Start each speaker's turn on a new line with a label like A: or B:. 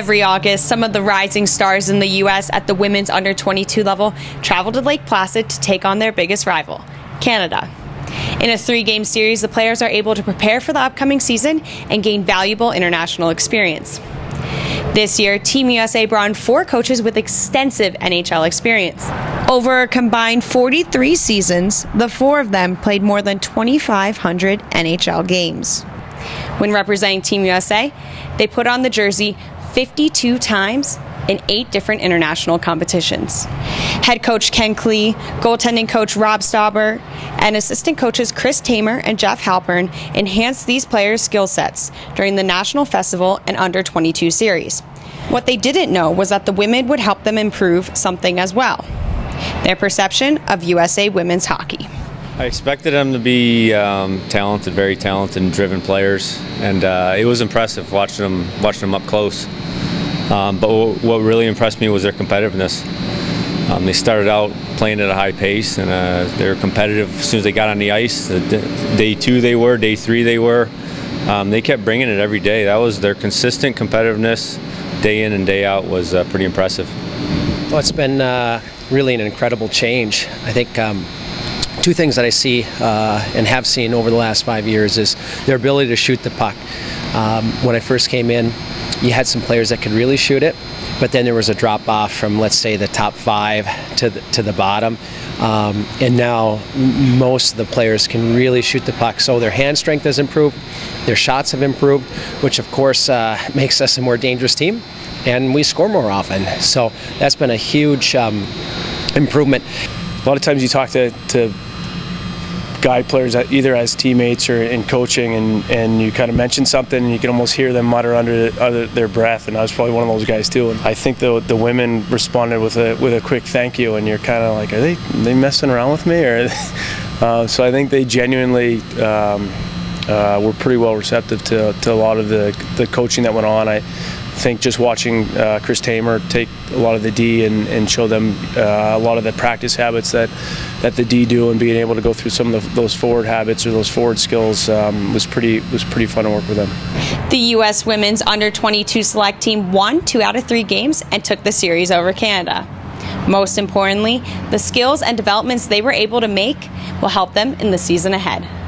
A: Every August, some of the rising stars in the U.S. at the women's under 22 level travel to Lake Placid to take on their biggest rival, Canada. In a three game series, the players are able to prepare for the upcoming season and gain valuable international experience. This year, Team USA brought in four coaches with extensive NHL experience. Over a combined 43 seasons, the four of them played more than 2,500 NHL games. When representing Team USA, they put on the jersey 52 times in eight different international competitions. Head coach Ken Klee, goaltending coach Robb Stauber, and assistant coaches Chris Tamer and Jeff Halpern enhanced these players' skill sets during the National Festival and Under 22 series. What they didn't know was that the women would help them improve something as well their perception of USA women's hockey.
B: I expected them to be um, talented, very talented and driven players, and uh, it was impressive watching them watching them up close. Um, but what really impressed me was their competitiveness. Um, they started out playing at a high pace, and uh, they were competitive as soon as they got on the ice. The day two they were, day three they were. Um, they kept bringing it every day. That was their consistent competitiveness, day in and day out, was uh, pretty impressive.
C: Well, it's been uh, really an incredible change. I think um, two things that I see uh, and have seen over the last five years is their ability to shoot the puck. Um, when I first came in, you had some players that could really shoot it, but then there was a drop off from, let's say, the top five to the, to the bottom. Um, and now most of the players can really shoot the puck. So their hand strength has improved, their shots have improved, which of course uh, makes us a more dangerous team, and we score more often. So that's been a huge um, improvement.
D: A lot of times you talk to, to guide players either as teammates or in coaching and, and you kind of mention something and you can almost hear them mutter under, under their breath and I was probably one of those guys too and I think the, the women responded with a with a quick thank you and you're kind of like are they are they messing around with me or uh, so I think they genuinely um, uh, were pretty well receptive to, to a lot of the, the coaching that went on. I think just watching uh, Chris Tamer take a lot of the D and, and show them uh, a lot of the practice habits that, that the D do and being able to go through some of the, those forward habits or those forward skills um, was pretty was pretty fun to work with them.
A: The U.S. women's under 22 select team won two out of three games and took the series over Canada. Most importantly, the skills and developments they were able to make will help them in the season ahead.